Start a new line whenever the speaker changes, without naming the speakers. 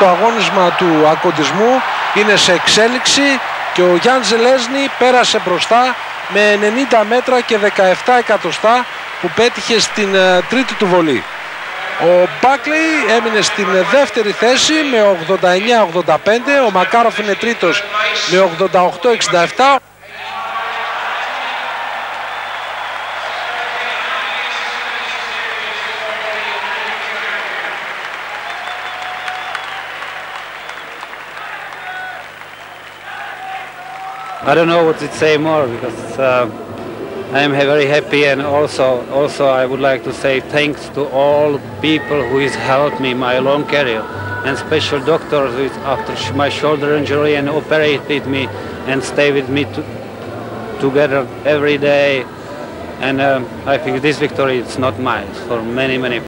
το αγώνισμα του ακοντισμού είναι σε εξέλιξη και ο Γιάννη Ζελέσνη πέρασε μπροστά με 90 μέτρα και 17 εκατοστά που πέτυχε στην ε, τρίτη του βολή. Ο Μπάκλεϊ έμεινε στην δεύτερη θέση με 89-85, ο Μακάροφ είναι τρίτος με 88-67.
I don't know what to say more because uh, I am very happy and also also I would like to say thanks to all people who has helped me my long career and special doctors who after my shoulder injury and operated me and stay with me to, together every day. And um, I think this victory is not mine for many many